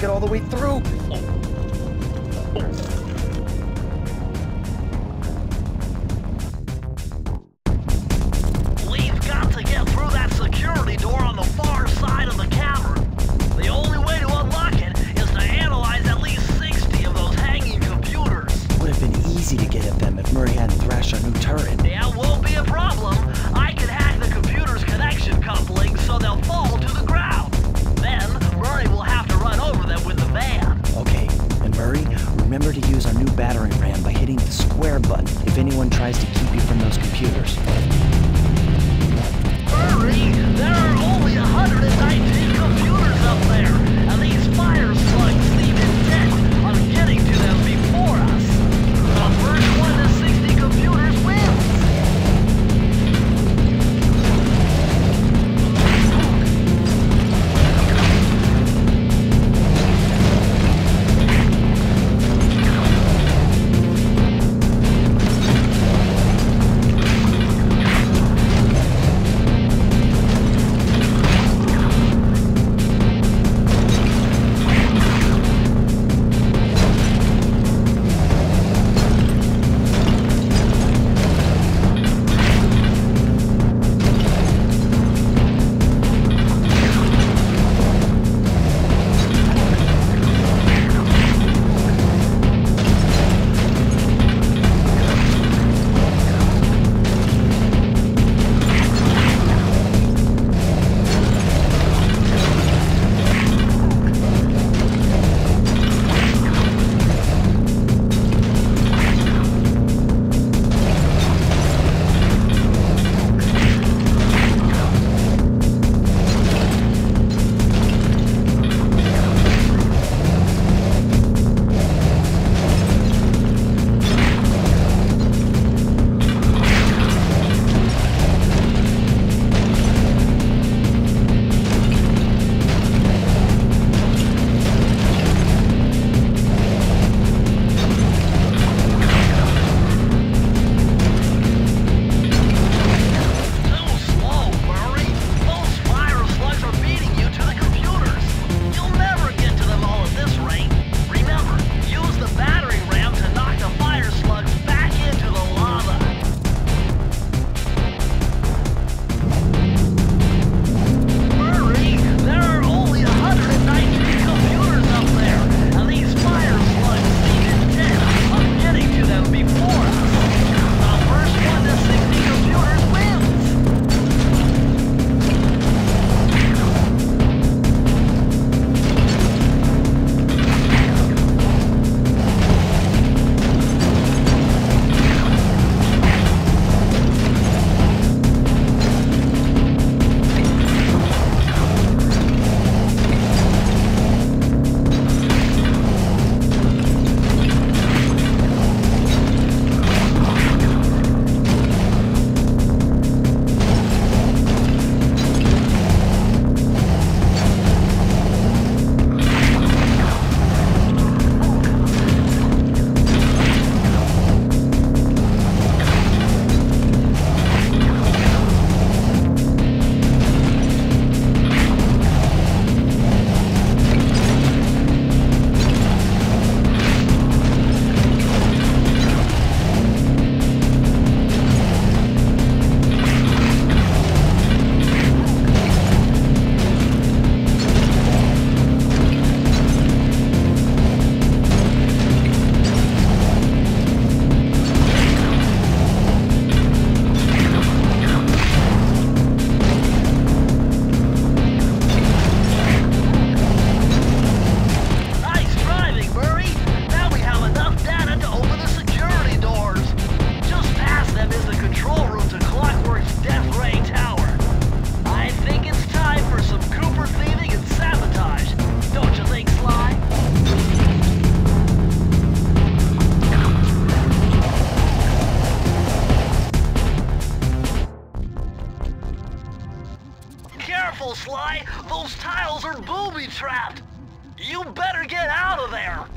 make it all the way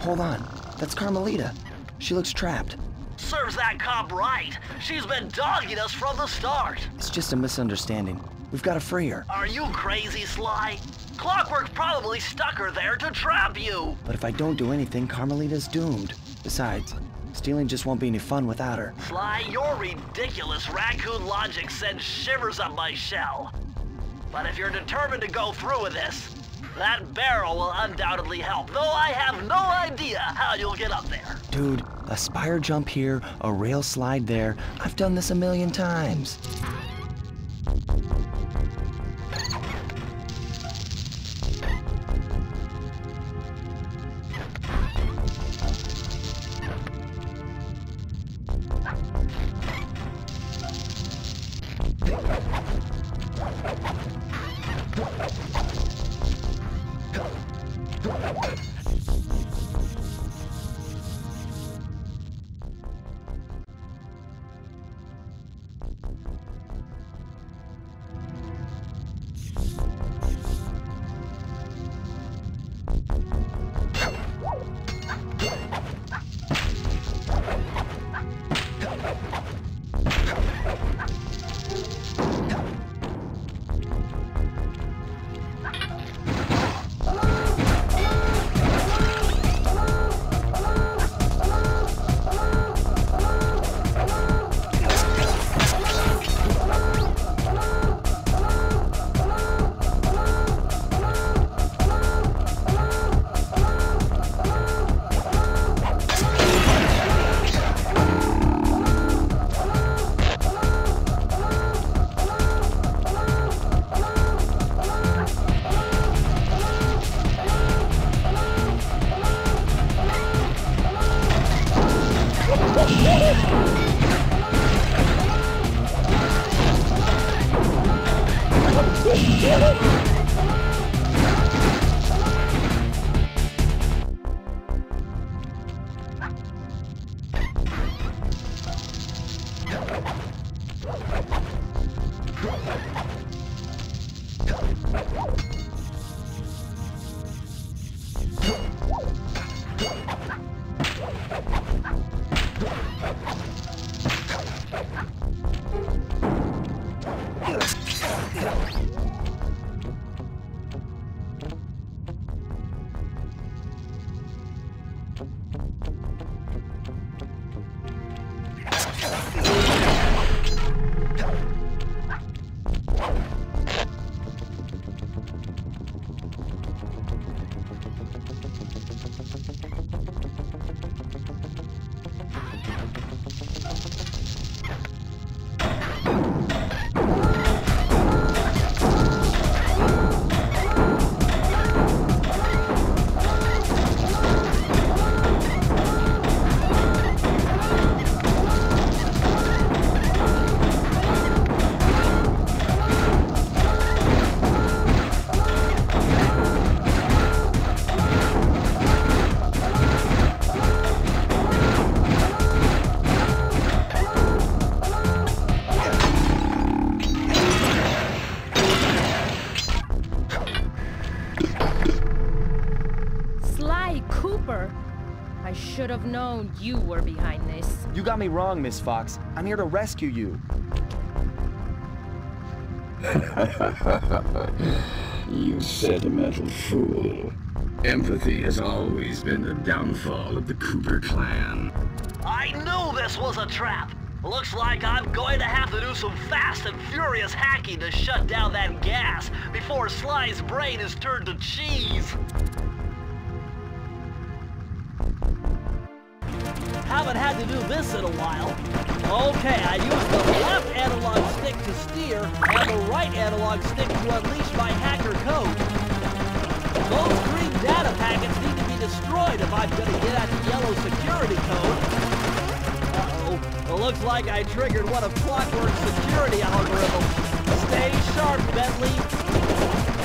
Hold on. That's Carmelita. She looks trapped. Serves that cop right. She's been dogging us from the start. It's just a misunderstanding. We've got to free her. Are you crazy, Sly? Clockwork's probably stuck her there to trap you. But if I don't do anything, Carmelita's doomed. Besides, stealing just won't be any fun without her. Sly, your ridiculous raccoon logic sends shivers up my shell. But if you're determined to go through with this, that barrel will undoubtedly help, though I have no idea how you'll get up there. Dude, a spire jump here, a rail slide there. I've done this a million times. Should have known you were behind this. You got me wrong, Miss Fox. I'm here to rescue you. You sentimental fool. Empathy has always been the downfall of the Cooper clan. I knew this was a trap. Looks like I'm going to have to do some fast and furious hacking to shut down that gas before Sly's brain is turned to cheese. I haven't had to do this in a while. Okay, I used the left analog stick to steer and the right analog stick to unleash my hacker code. Those green data packets need to be destroyed if I'm gonna get at the yellow security code. Uh-oh. Looks like I triggered one of Clockwork's security algorithms. Stay sharp, Bentley.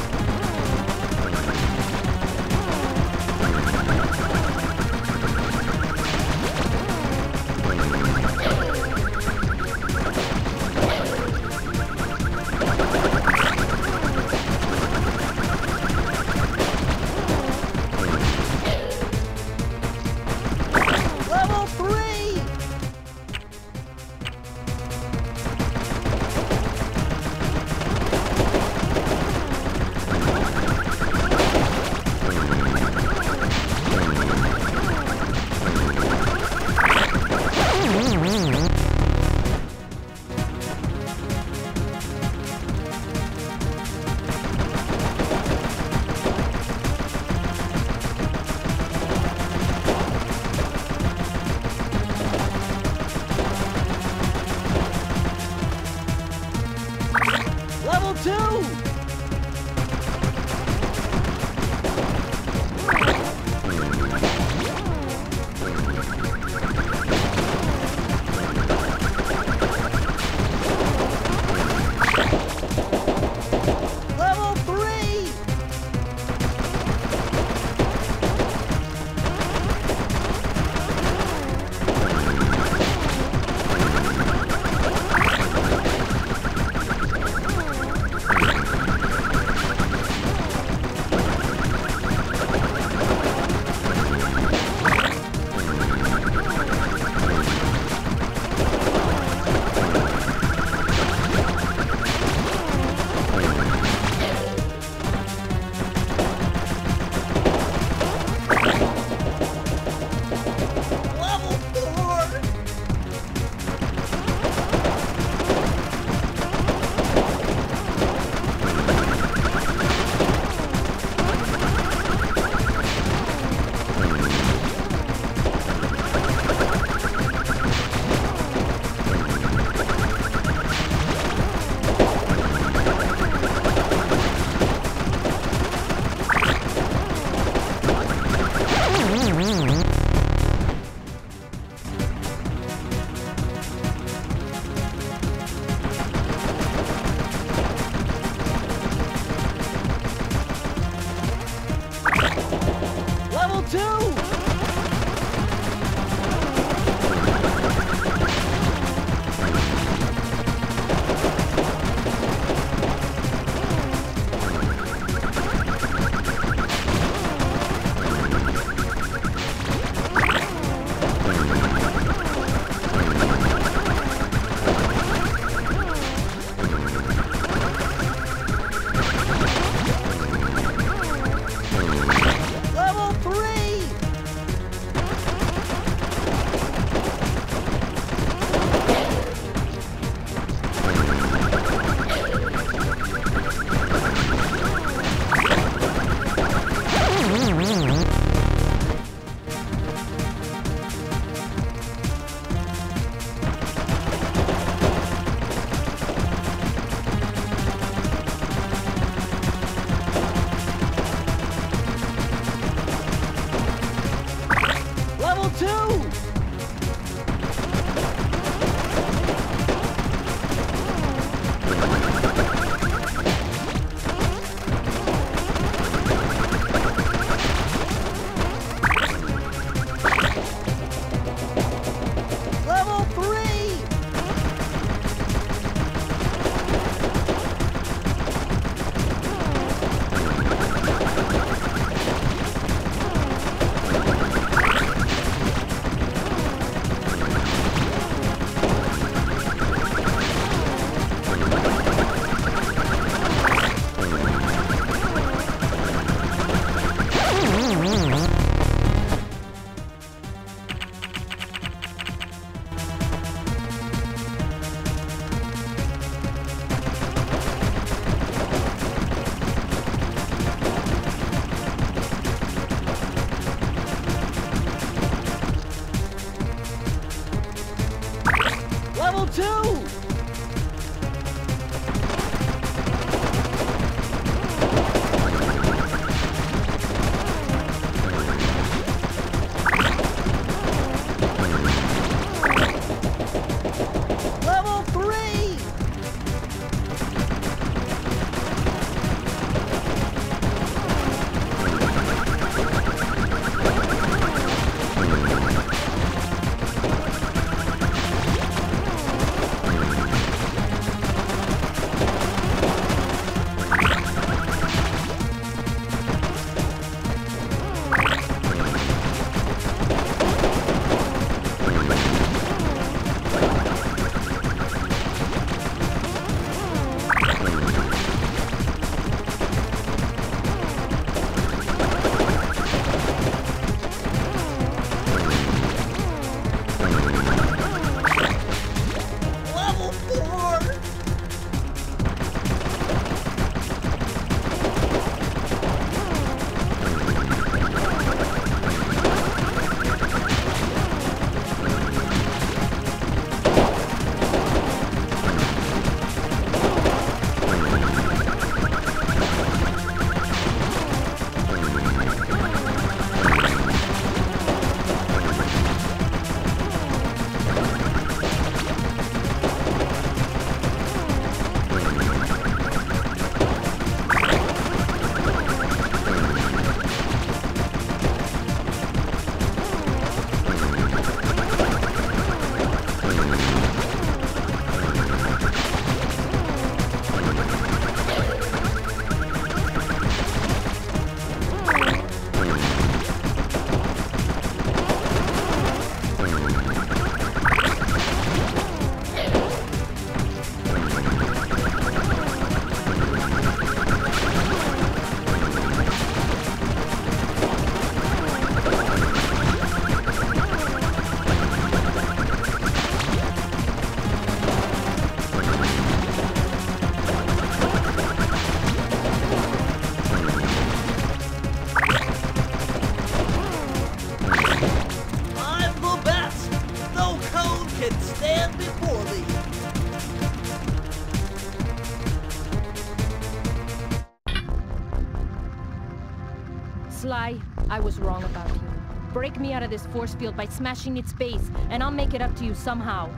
Break me out of this force field by smashing its base, and I'll make it up to you somehow.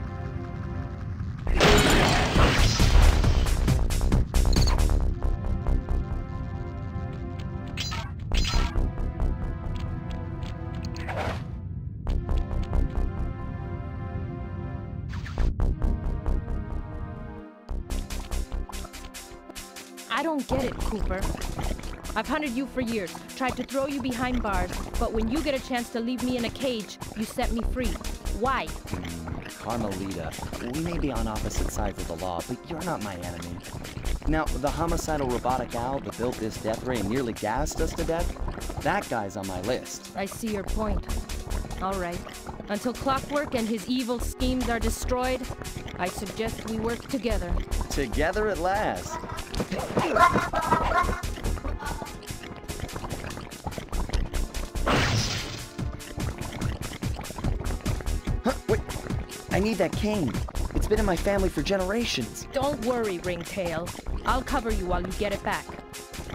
I don't get it, Cooper. I've hunted you for years, tried to throw you behind bars, but when you get a chance to leave me in a cage, you set me free. Why? Carmelita, we may be on opposite sides of the law, but you're not my enemy. Now, the homicidal robotic owl that built this death ray and nearly gassed us to death, that guy's on my list. I see your point. All right. Until Clockwork and his evil schemes are destroyed, I suggest we work together. Together at last. Need that cane. It's been in my family for generations. Don't worry, Ringtail. I'll cover you while you get it back.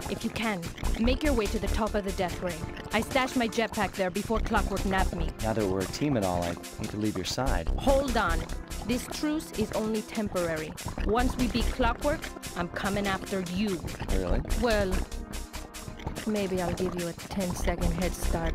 If you can, make your way to the top of the death ring. I stashed my jetpack there before Clockwork nabbed me. Now that we're a team and all, I need to leave your side. Hold on. This truce is only temporary. Once we beat Clockwork, I'm coming after you. Really? Well, maybe I'll give you a 10 second head start.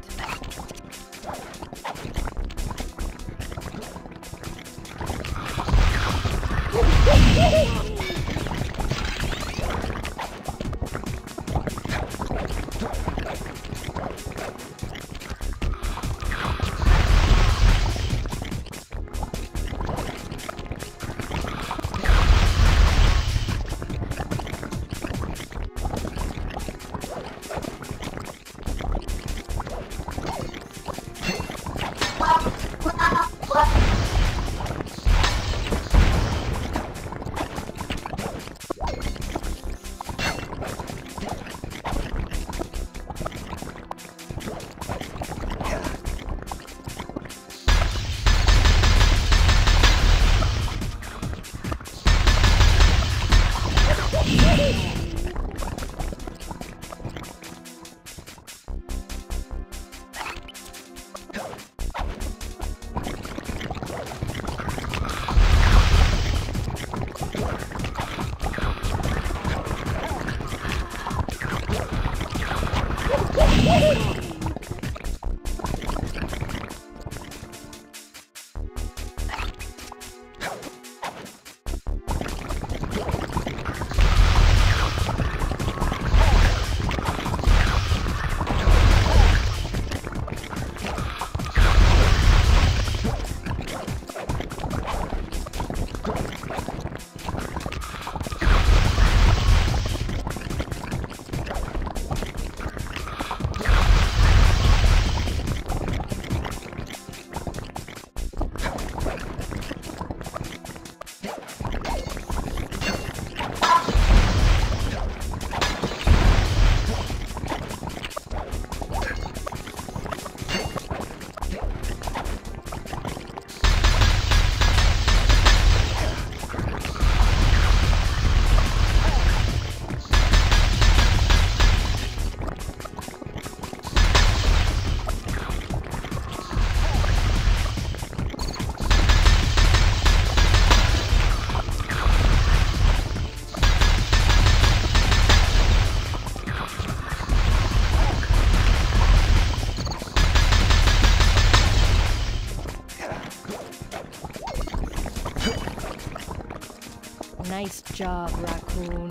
Nice job, raccoon.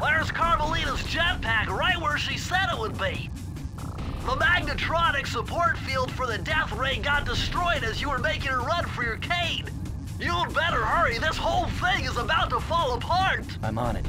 There's Carmelita's jetpack right where she said it would be. The magnetronic support field for the death ray got destroyed as you were making a run for your cane. You'd better hurry, this whole thing is about to fall apart. I'm on it.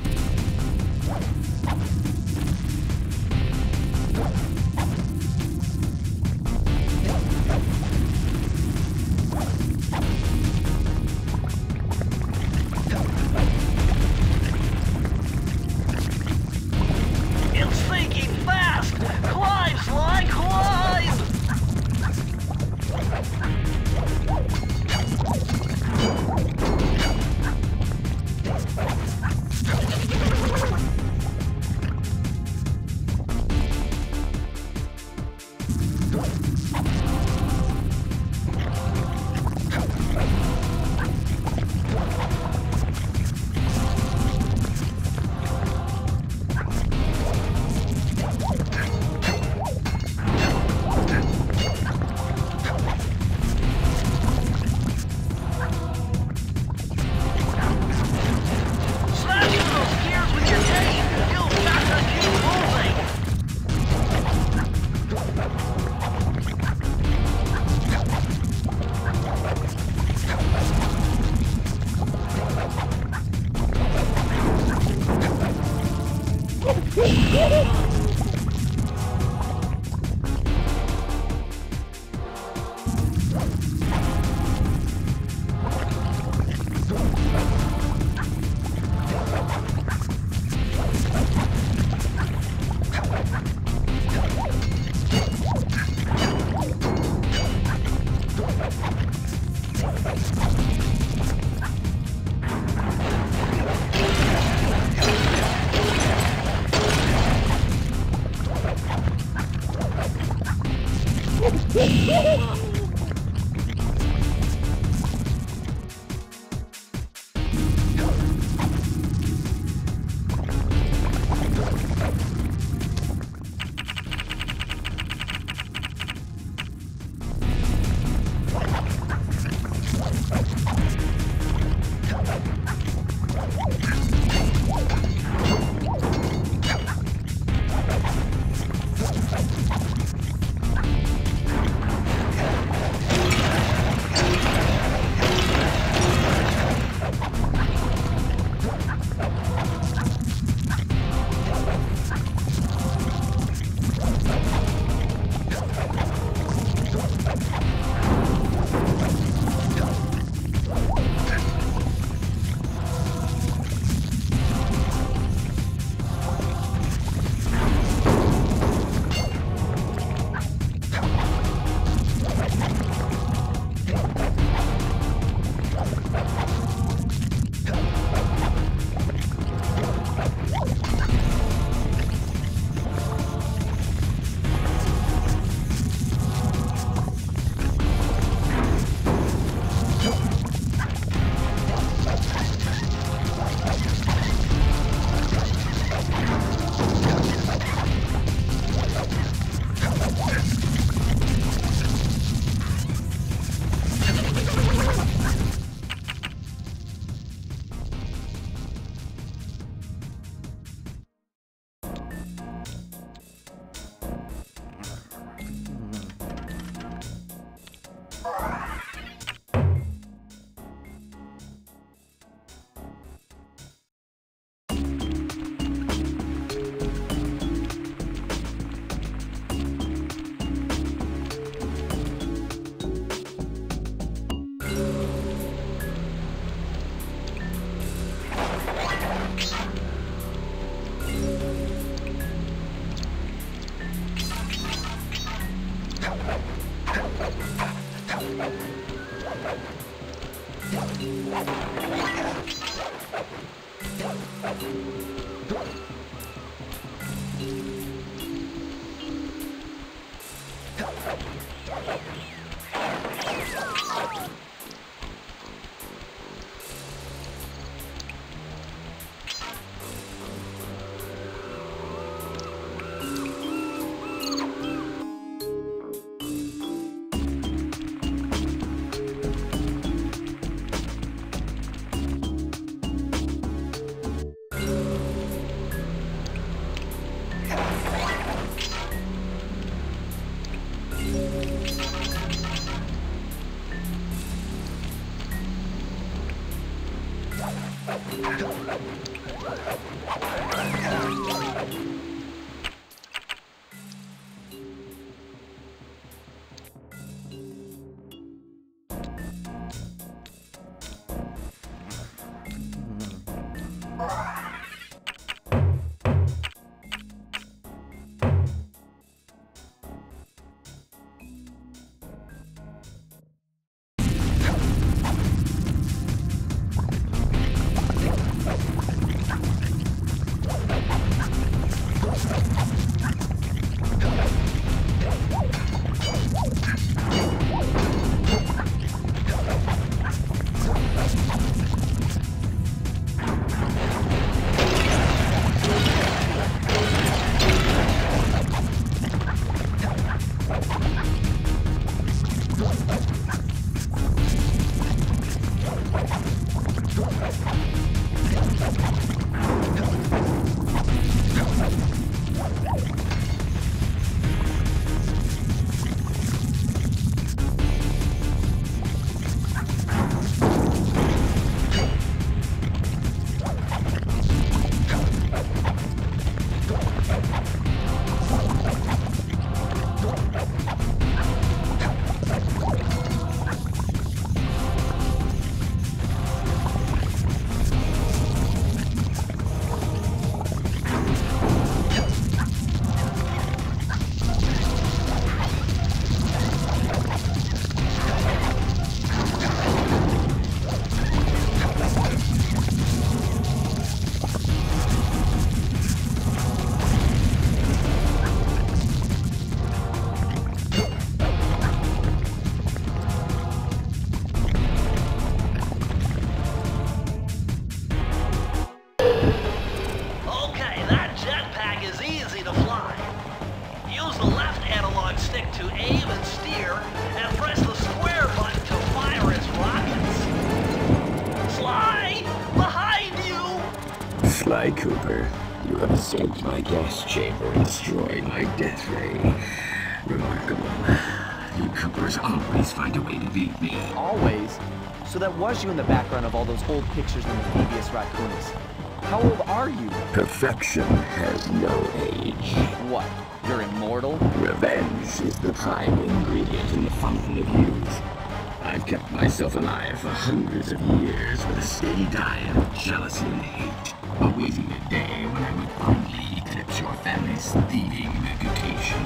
Sly Cooper, you have escaped my gas chamber and destroyed my death ray. Remarkable. You Coopers always find a way to beat me. Always. So that was you in the background of all those old pictures in the Thievius Raccoonus. How old are you? Perfection has no age. What? You're immortal? Revenge is the prime ingredient in the fountain of youth. I've kept myself alive for hundreds of years with a steady diet of jealousy and hate, awaiting the day when I would finally eclipse your family's thieving reputation.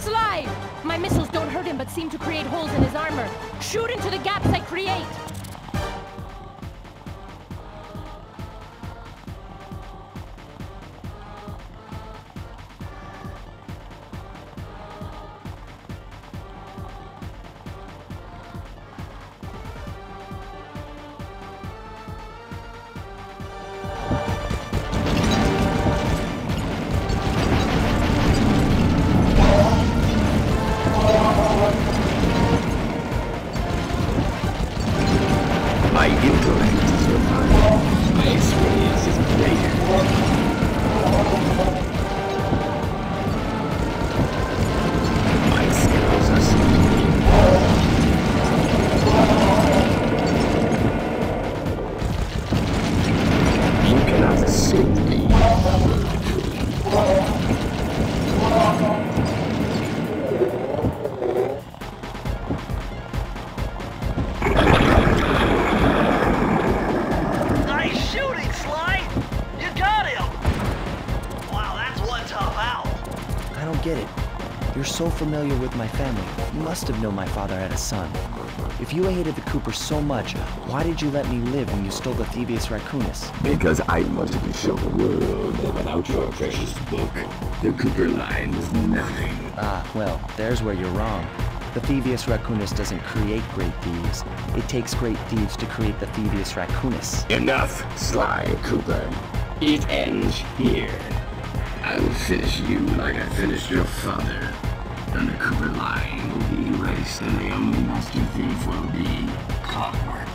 Sly! My missiles don't hurt him but seem to create holes in his armor. Shoot into the gaps I create! Get it. You're so familiar with my family. You must have known my father had a son. If you hated the Coopers so much, why did you let me live when you stole the Thievius Raccoonus? Because I wanted to show the world that without your precious book, the Cooper line was nothing. Ah, well, there's where you're wrong. The Thievius Raccoonus doesn't create great thieves. It takes great thieves to create the Thievius Raccoonus. Enough, Sly Cooper. It ends here. I will finish you like I finished your father. The Undercover lying will be erased, and the only master thief will be clockwork.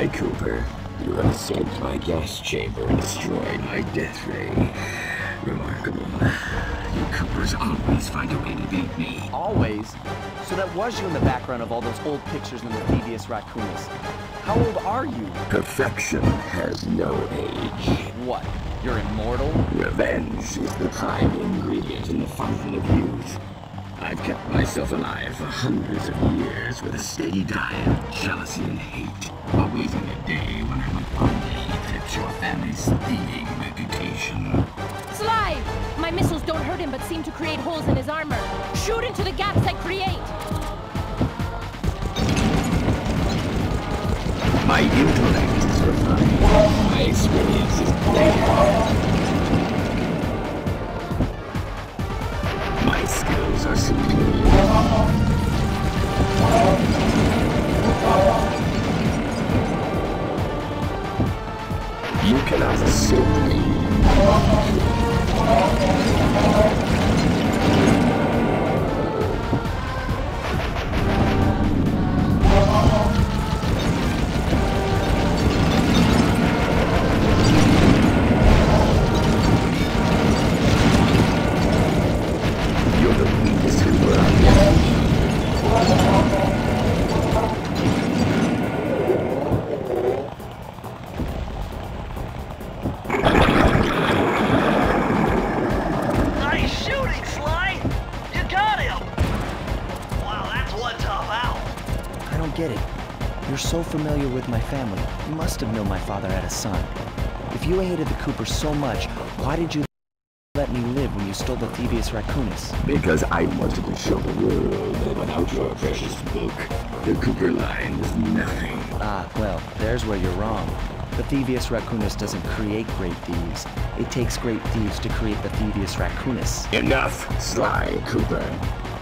Sly Cooper, you have escaped my gas chamber and destroyed my death ray. Remarkable. You Coopers always find a way to beat me. Always. So that was you in the background of all those old pictures in the Thievius Raccoonus. How old are you? Perfection has no age. What? You're immortal? Revenge is the prime ingredient in the fountain of youth. I've kept myself alive for hundreds of years with a steady diet of jealousy and hate, awaiting a day when I will one day eclipse your family's thieving reputation. Sly! My missiles don't hurt him but seem to create holes in his armor. Shoot into the gaps I create! My intellect is refined. My experience is greater. Skills are superior. You cannot escape me. Familiar with my family. You must have known my father had a son. If you hated the Coopers so much, why did you let me live when you stole the Thievius Raccoonus? Because I wanted to show the world that without your precious book, the Cooper line is nothing. Ah, well, there's where you're wrong. The Thievius Raccoonus doesn't create great thieves. It takes great thieves to create the Thievius Raccoonus. Enough, Sly Cooper.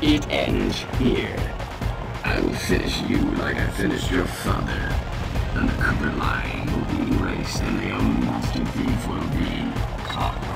It ends here. Finish you like I finished your father. And the Cooper line will be erased and the only monster thief will be Clockwork.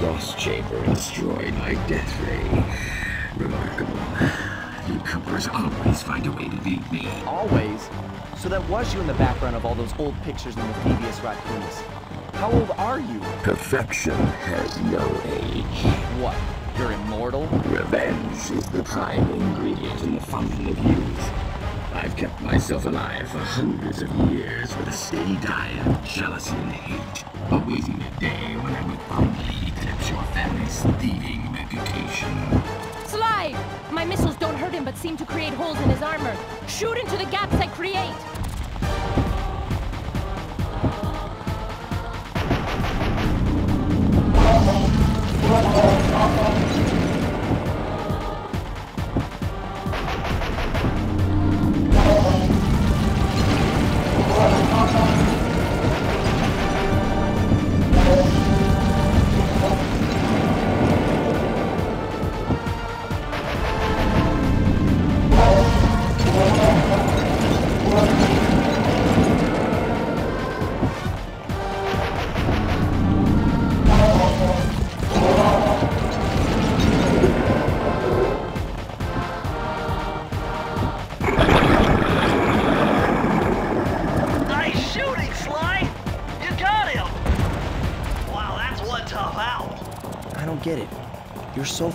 Gas chamber and destroyed my death ray. Remarkable. You Coopers always find a way to beat me. Always. So that was you in the background of all those old pictures in the Thievius Raccoonus. How old are you? Perfection has no age. What? You're immortal? Revenge is the prime ingredient in the fountain of youth. I've kept myself alive for hundreds of years with a steady diet of jealousy and hate, awaiting the day when I would promptly eclipse your family's thieving reputation. Sly! My missiles don't hurt him but seem to create holes in his armor. Shoot into the gaps I create!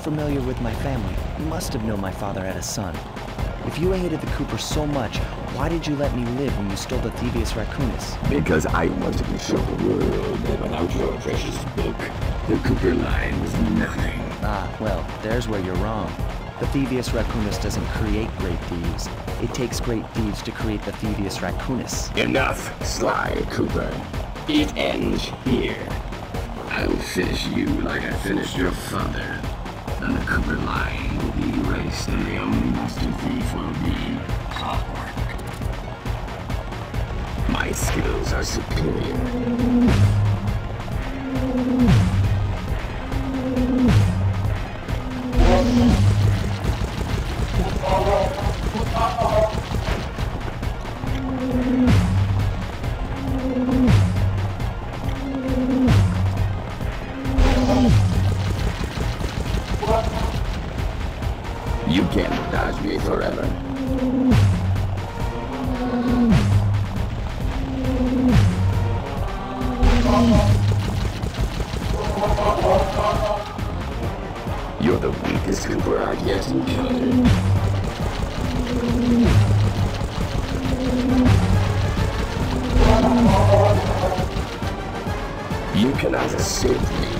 Familiar with my family. You must have known my father had a son. If you hated the Cooper so much, why did you let me live when you stole the Thievius Raccoonus? Because I wanted to show the world that without your precious book, the Cooper line was nothing. Ah, well, there's where you're wrong. The Thievius Raccoonus doesn't create great thieves. It takes great thieves to create the Thievius Raccoonus. Enough, Sly Cooper. It ends here. I will finish you like I finished your father. Line will be erased, and the only master thief will be Clockwork. My skills are superior. You're the weakest Cooper I've yet encountered. You cannot escape me.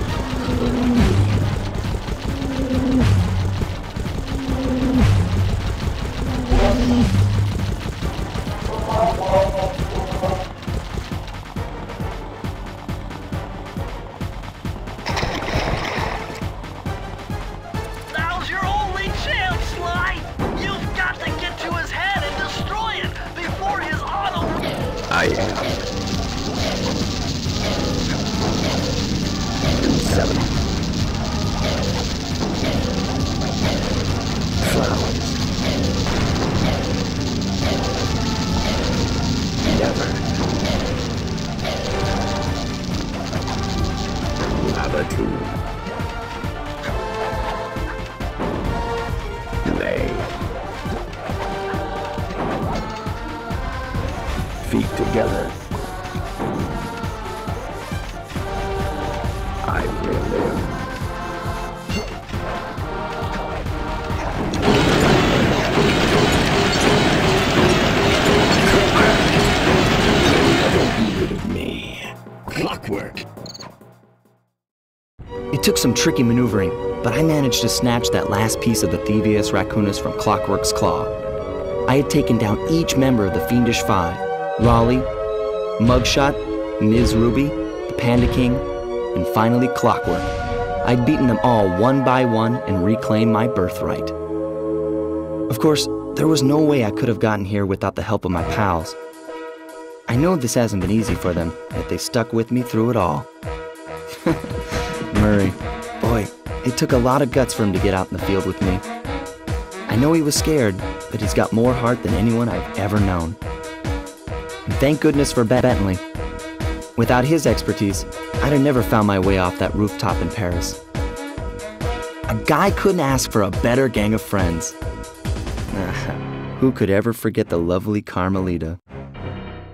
Tricky maneuvering, but I managed to snatch that last piece of the Thievius Raccoonus from Clockwork's claw. I had taken down each member of the Fiendish Five Raleigh, Mugshot, Ms. Ruby, the Panda King, and finally Clockwork. I'd beaten them all one by one and reclaimed my birthright. Of course, there was no way I could have gotten here without the help of my pals. I know this hasn't been easy for them, yet they stuck with me through it all. Murray, it took a lot of guts for him to get out in the field with me. I know he was scared, but he's got more heart than anyone I've ever known. And thank goodness for Ben- Bentley. Without his expertise, I'd have never found my way off that rooftop in Paris. A guy couldn't ask for a better gang of friends. Who could ever forget the lovely Carmelita?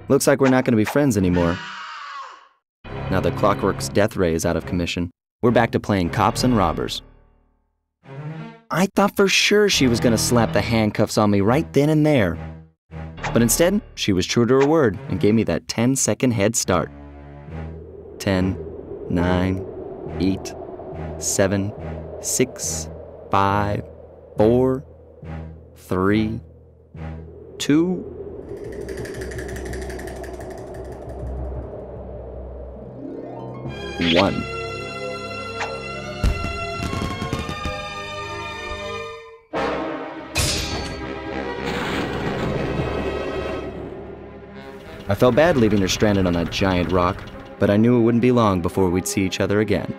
Looks like we're not going to be friends anymore. Now that Clockwork's death ray is out of commission, we're back to playing cops and robbers. I thought for sure she was going to slap the handcuffs on me right then and there. But instead, she was true to her word and gave me that 10 second head start. 10, 9, 8, 7, 6, 5, 4, 3, 2, one. I felt bad leaving her stranded on that giant rock, but I knew it wouldn't be long before we'd see each other again.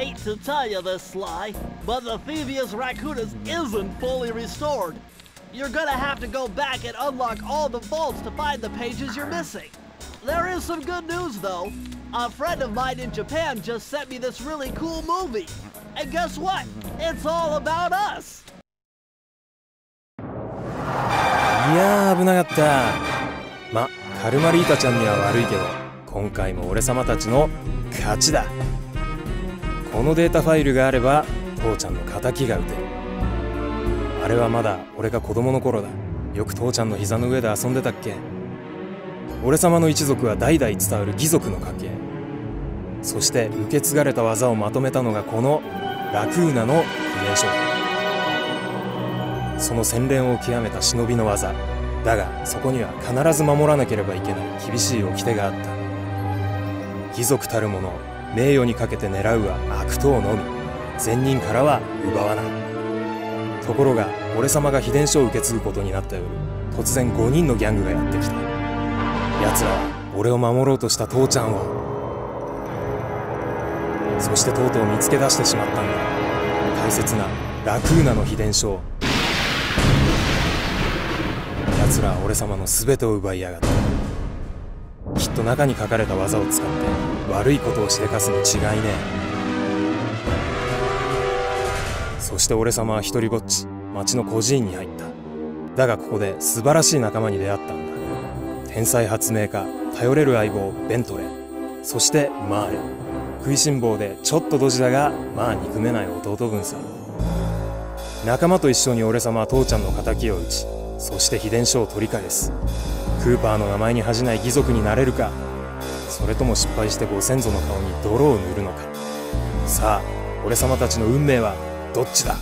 hate to tell you this, Sly, but the Thievius Raccoonus isn't fully restored. You're gonna have to go back and unlock all the vaults to find the pages you're missing. There is some good news, though. A friend of mine in Japan just sent me this really cool movie. And guess what? It's all about us. いやー危なかったまカルマリータちゃんには悪いけど今回も俺様たちの勝ちだ このデータファイルがあれば父ちゃんの敵が撃てる。あれはまだ俺が子供の頃だ。よく父ちゃんの膝の上で遊んでたっけ。俺様の一族は代々伝わる義族の家系。そして受け継がれた技をまとめたのがこのラクーナの秘伝書その洗練を極めた忍びの技。だがそこには必ず守らなければいけない厳しい掟があった。貴族たる者名誉にかけて狙うは悪党のみ。善人からは奪わない。ところが俺様が秘伝書を受け継ぐことになった夜突然5人のギャングがやってきた。奴らは俺を守ろうとした父ちゃんを。そしてとうとう見つけ出してしまったんだ。大切なラクーナの秘伝書を。奴らは俺様の全てを奪いやがった。きっと中に書かれた技を使って悪いことをしでかすに違いねえ。そして俺様は一人ぼっち町の孤児院に入った。だがここで素晴らしい仲間に出会ったんだ。天才発明家頼れる相棒ベントレー。そしてマーレ。食いしん坊でちょっとドジだがまあ憎めない弟分さ仲間と一緒に俺様は父ちゃんの敵を討ちそして秘伝書を取り返す。クーパーの名前に恥じない義族になれるか。それとも失敗してご先祖の顔に泥を塗るのか。さあ俺様たちの運命はどっちだ？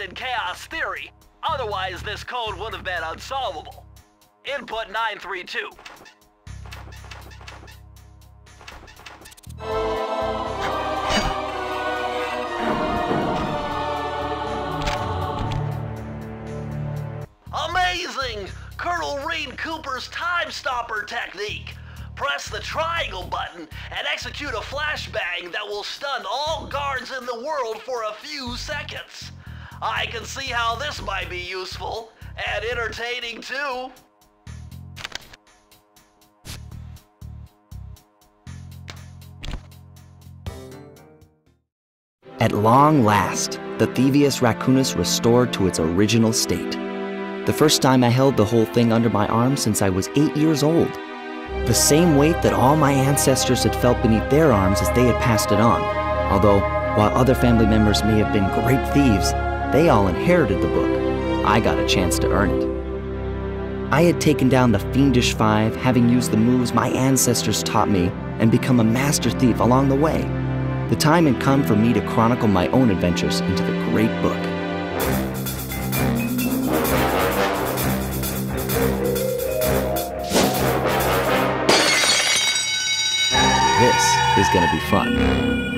In Chaos Theory. Otherwise, this code would have been unsolvable. Input 932. Amazing! Colonel Reed Cooper's Time Stopper technique. press the triangle button and execute a flashbang that will stun all guards in the world for a few seconds. I can see how this might be useful and entertaining too. At long last, the Thievius raccoonus restored to its original state. The first time I held the whole thing under my arm since I was eight years old. The same weight that all my ancestors had felt beneath their arms as they had passed it on. Although, while other family members may have been great thieves, they all inherited the book. I got a chance to earn it. I had taken down the Fiendish Five, having used the moves my ancestors taught me, and become a master thief along the way. The time had come for me to chronicle my own adventures into the great book. This is gonna be fun.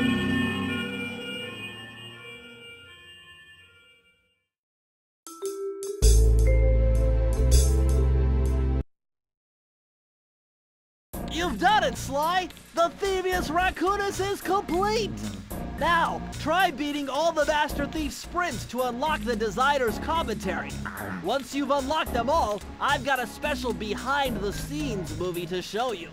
Raccoonus is complete! Now, try beating all the Master Thief sprints to unlock the designer's commentary. Once you've unlocked them all, I've got a special behind-the-scenes movie to show you.